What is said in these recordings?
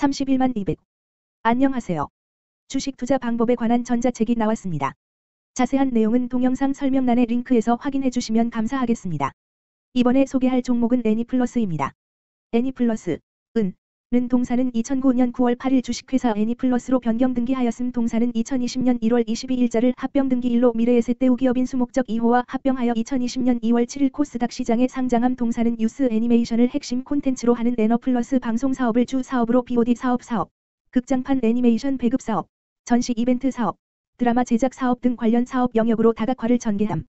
31만 200. 안녕하세요. 주식 투자 방법에 관한 전자책이 나왔습니다. 자세한 내용은 동영상 설명란의 링크에서 확인해 주시면 감사하겠습니다. 이번에 소개할 종목은 애니플러스입니다. 애니플러스, 은, 는 동사는 2009년 9월 8일 주식회사 애니플러스로 변경 등기하였음 동사는 2020년 1월 22일자를 합병 등기일로 미래에셋대우 기업인 수목적 2호와 합병하여 2020년 2월 7일 코스닥 시장에 상장함 동사는 뉴스 애니메이션을 핵심 콘텐츠로 하는 애너플러스 방송 사업을 주 사업으로 BOD 사업 사업, 극장판 애니메이션 배급 사업, 전시 이벤트 사업, 드라마 제작 사업 등 관련 사업 영역으로 다각화를 전개함.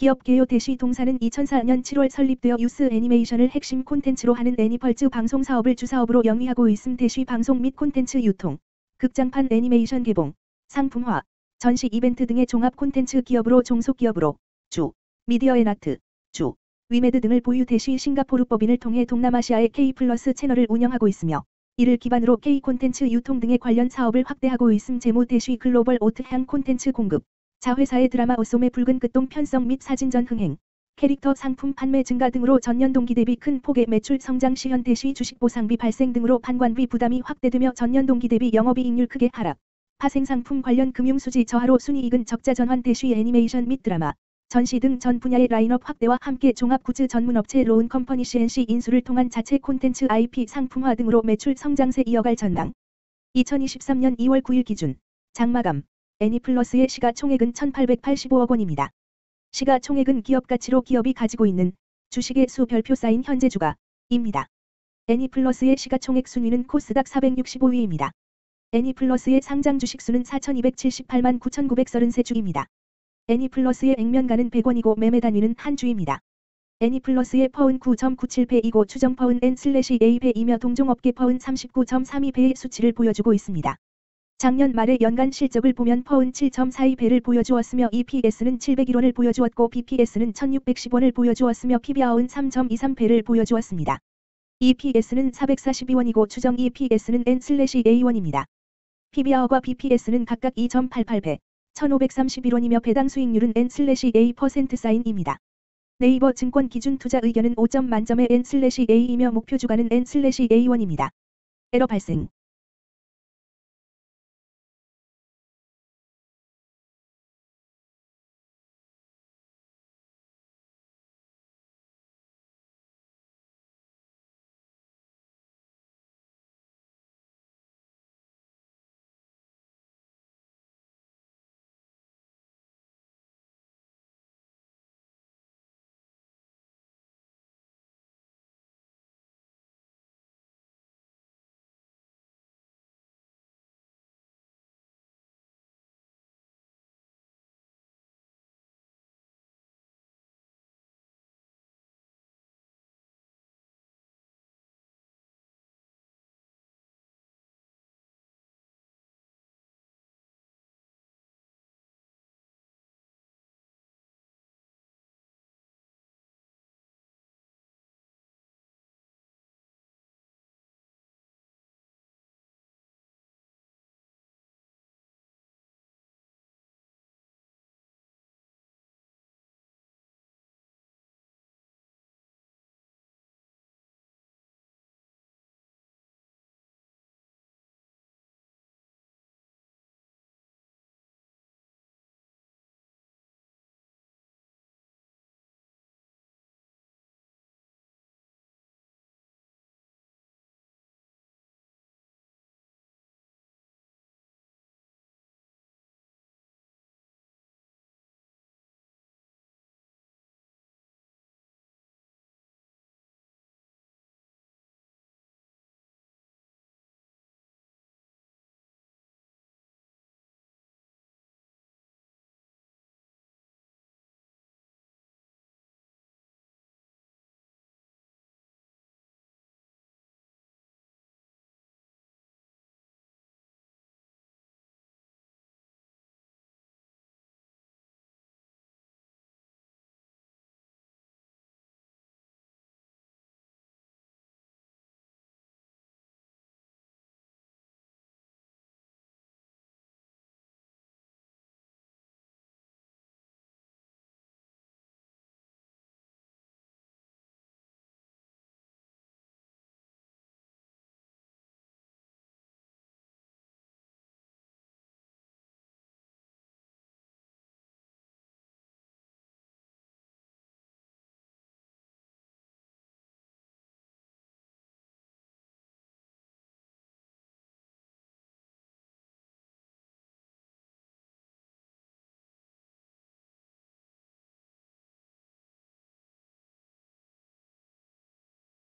기업 개요 대시 동사는 2004년 7월 설립되어 유스 애니메이션을 핵심 콘텐츠로 하는 애니플러스 방송 사업을 주사업으로 영위하고 있음 대시 방송 및 콘텐츠 유통, 극장판 애니메이션 개봉, 상품화, 전시 이벤트 등의 종합 콘텐츠 기업으로 종속기업으로 주, 미디어 앤아트, 주, 위매드 등을 보유 대시 싱가포르 법인을 통해 동남아시아의 K플러스 채널을 운영하고 있으며 이를 기반으로 K 콘텐츠 유통 등의 관련 사업을 확대하고 있음 재무 대시 글로벌 OTT향 콘텐츠 공급, 자회사의 드라마 옷소매 붉은 끝동 편성 및 사진전 흥행, 캐릭터 상품 판매 증가 등으로 전년 동기 대비 큰 폭의 매출 성장 시현 대시 주식 보상비 발생 등으로 판관비 부담이 확대되며 전년 동기 대비 영업이익률 크게 하락. 파생 상품 관련 금융수지 저하로 순이익은 적자 전환 대시 애니메이션 및 드라마, 전시 등 전 분야의 라인업 확대와 함께 종합굿즈 전문업체 로운 컴퍼니 C&C 인수를 통한 자체 콘텐츠 IP 상품화 등으로 매출 성장세 이어갈 전망. 2023년 2월 9일 기준 장마감 애니플러스의 시가총액은 1885억 원입니다. 시가총액은 기업가치로 기업이 가지고 있는 주식의 수 별표 쌓인 현재 주가입니다. 애니플러스의 시가총액 순위는 코스닥 465위입니다. 애니플러스의 상장 주식수는 4278만 9933주입니다. 애니플러스의 액면가는 100원이고 매매 단위는 한 주입니다. 애니플러스의 퍼은 9.97배이고 추정 퍼은 N/A배이며 동종업계 퍼은 39.32배의 수치를 보여주고 있습니다. 작년 말의 연간 실적을 보면 퍼은 7.42배를 보여주었으며 EPS는 701원을 보여주었고 BPS는 1610원을 보여주었으며 PBR은 3.23배를 보여주었습니다. EPS는 442원이고 추정 EPS는 N/A1입니다. PBR과 BPS는 각각 2.88배, 1531원이며 배당 수익률은 N/A% 사인입니다. 네이버 증권 기준 투자 의견은 5점 만점의 N/A이며 목표 주가는 N/A1입니다. 에러 발생